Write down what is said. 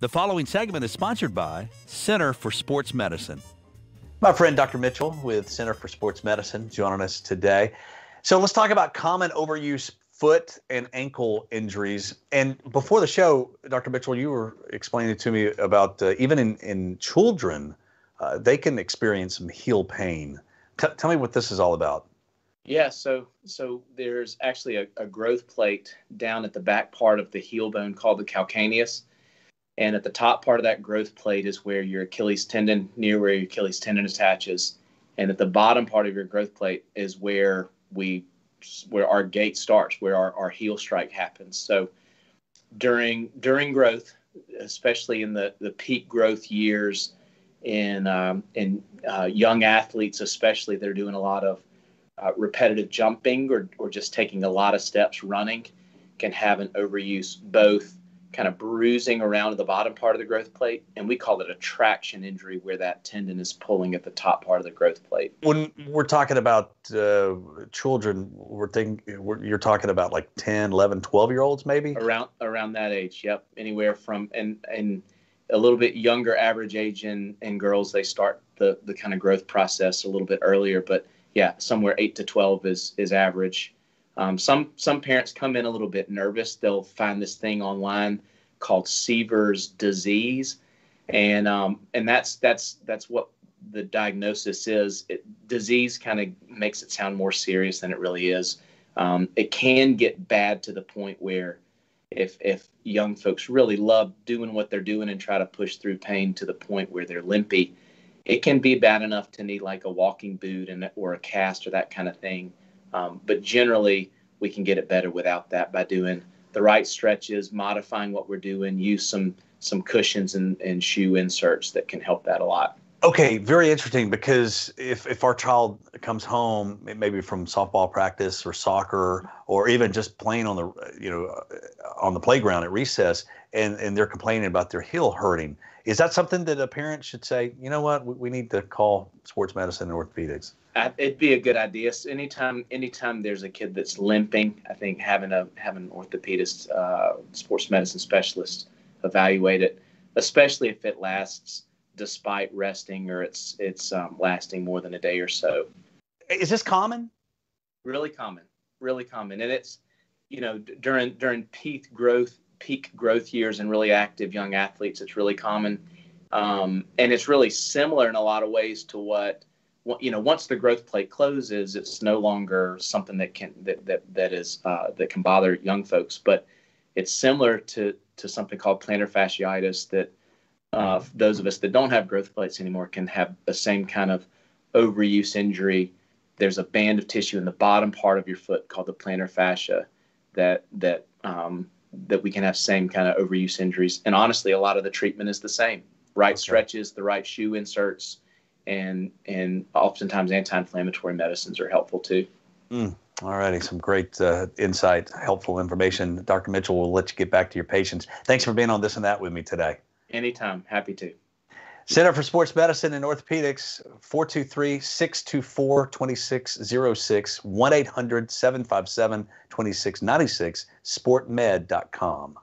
The following segment is sponsored by Center for Sports Medicine. My friend Dr. Mitchell with Center for Sports Medicine joining us today. So let's talk about common overuse foot and ankle injuries. And before the show, Dr. Mitchell, you were explaining to me about uh, even in, in children, uh, they can experience some heel pain. T- tell me what this is all about. Yeah, so so there's actually a, a growth plate down at the back part of the heel bone called the calcaneus and at the top part of that growth plate is where your Achilles tendon, near where your Achilles tendon attaches. And at the bottom part of your growth plate is where we, where our gait starts, where our, our heel strike happens. So during during growth, especially in the, the peak growth years, in um, in uh, young athletes, especially, they're doing a lot of uh, repetitive jumping or, or just taking a lot of steps running, can have an overuse both kind of bruising around the bottom part of the growth plate, and we call it a traction injury where that tendon is pulling at the top part of the growth plate. When we're talking about uh, children, we're thinking we're, you're talking about like 10, 11, 12 year olds maybe? Around around that age, yep. Anywhere from and and a little bit younger average age in, in girls, they start the, the kind of growth process a little bit earlier, but yeah, somewhere 8 to 12 is is average. Um, some some parents come in a little bit nervous. They'll find this thing online called Sever's disease, and um, and that's that's that's what the diagnosis is. It, disease kind of makes it sound more serious than it really is. Um, it can get bad to the point where if if young folks really love doing what they're doing and try to push through pain to the point where they're limpy, it can be bad enough to need like a walking boot and or a cast or that kind of thing. Um, but generally, we can get it better without that by doing the right stretches, modifying what we're doing, use some some cushions and, and shoe inserts that can help that a lot. Okay, very interesting because if, if our child comes home, maybe from softball practice or soccer or even just playing on the you know on the playground at recess, and, and they're complaining about their heel hurting, is that something that a parent should say? You know what, we, we need to call sports medicine and orthopedics it'd be a good idea. So anytime, anytime there's a kid that's limping, I think having a having an orthopedist, uh, sports medicine specialist evaluate it, especially if it lasts despite resting or it's it's um, lasting more than a day or so. Is this common? Really common, really common, and it's you know during during peak growth peak growth years and really active young athletes, it's really common, um, and it's really similar in a lot of ways to what you know once the growth plate closes it's no longer something that can that that, that is uh, that can bother young folks but it's similar to to something called plantar fasciitis that uh, those of us that don't have growth plates anymore can have the same kind of overuse injury there's a band of tissue in the bottom part of your foot called the plantar fascia that that um, that we can have same kind of overuse injuries and honestly a lot of the treatment is the same right okay. stretches the right shoe inserts and and oftentimes anti-inflammatory medicines are helpful too. Mm. All righty, some great uh, insight, helpful information. Dr. Mitchell we'll let you get back to your patients. Thanks for being on this and that with me today. Anytime, happy to. Center for Sports Medicine and Orthopedics, 423 624 2606, 1 800 757 2696, sportmed.com.